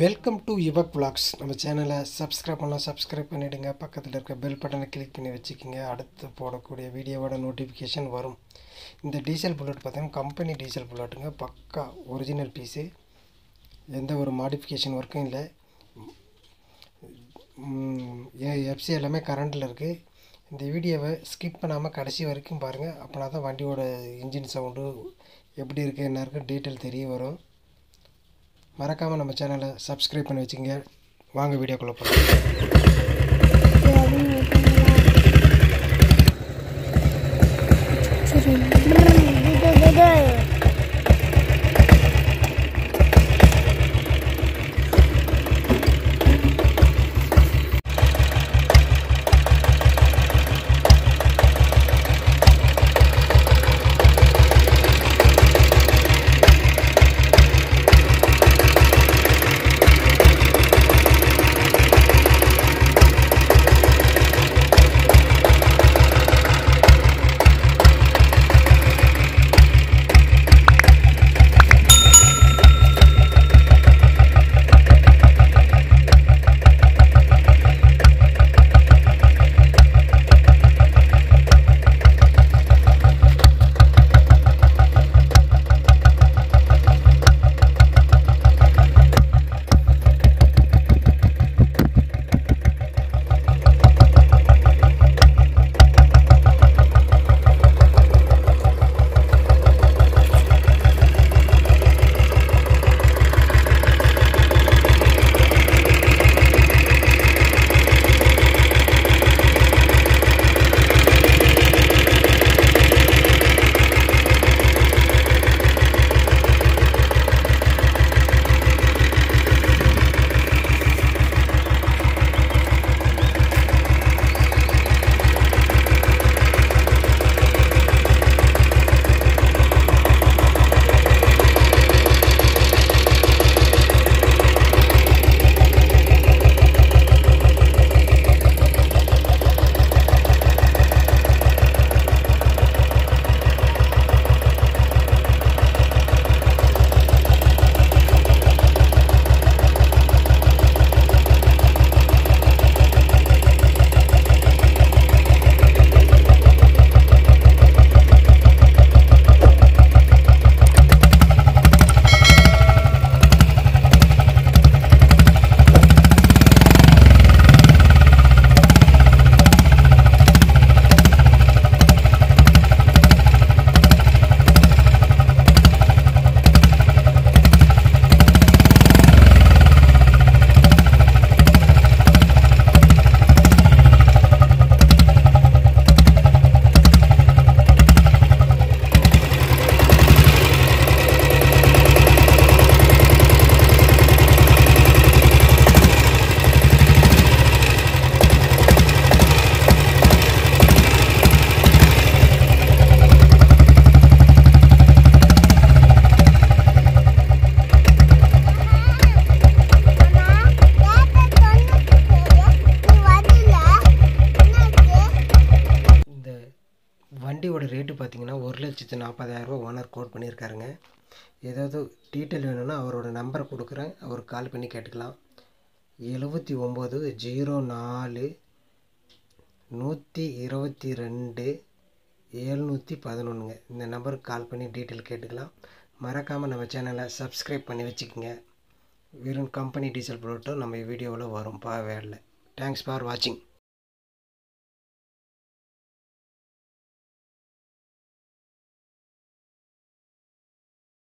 Welcome to Yuvak vlogs நம்ம சேனலை subscribe பண்ணலாம். சப்ஸ்கிரைப் பண்ணிவிடுங்க பக்கத்தில் இருக்க பெல் பட்டனை கிளிக் பண்ணி வச்சுக்கோங்க. அடுத்து போடக்கூடிய வீடியோவோட நோட்டிஃபிகேஷன் வரும். இந்த டீசல் புல்லட் பார்த்தீங்கன்னா கம்பெனி டீசல் புல்லட்டுங்க பக்கா ஒரிஜினல் பீஸு எந்த ஒரு மாடிஃபிகேஷன் ஒர்க்கும் இல்லை. எஃப்சி எல்லாமே கரண்டில் இருக்குது இந்த வீடியோவை ஸ்கிப் பண்ணாமல் கடைசி வரைக்கும் பாருங்கள் அப்போனா தான் வண்டியோட இன்ஜின் சவுண்டு எப்படி இருக்குது என்ன இருக்குது டீட்டெயில் தெரிய வரும். மறக்காமல் நம்ம சேனலை சப்ஸ்கிரைப் பண்ணி வச்சுங்க வாங்க வீடியோக்குள்ளே போகலாம் ஒரு லட்சத்து நாற்பதாயிரரூபா ஓனர் கோட் பண்ணியிருக்காருங்க. ஏதாவது டீட்டெயில் வேணும்னா அவரோட நம்பரை கொடுக்குறேன். அவருக்கு கால் பண்ணி கேட்டுக்கலாம். எழுபத்தி ஒம்பது ஜீரோ நாலு நூற்றி இருபத்தி ரெண்டு ஏழ்நூற்றி பதினொன்றுங்க இந்த நம்பருக்கு கால் பண்ணி டீட்டெயில் கேட்டுக்கலாம். மறக்காமல் நம்ம சேனலை சப்ஸ்கிரைப் பண்ணி வச்சுக்கோங்க. வெறும் கம்பெனி டீசல் ப்ரோட்டோ நம்ம வீடியோவில் வரும். பாவேரில் தேங்க்ஸ் ஃபார் வாட்சிங்